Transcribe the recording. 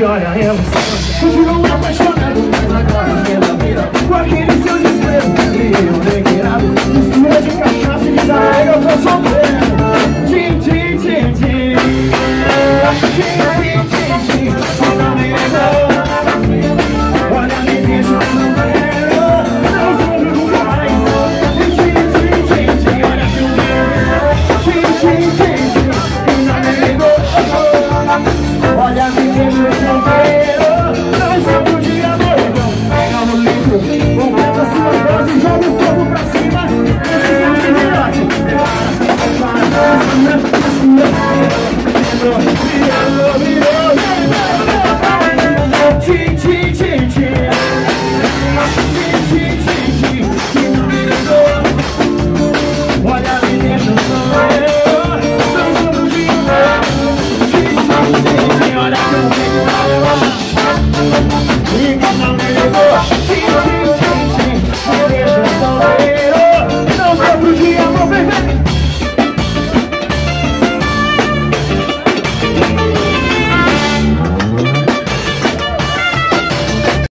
E olha ela Continuo é apaixonado Mas agora ela vida Com aquele seu desespero. E eu negueirado Mistura de cachaça e desaire Eu tô solteiro Tchim, tchim, tchim, tchim. love you.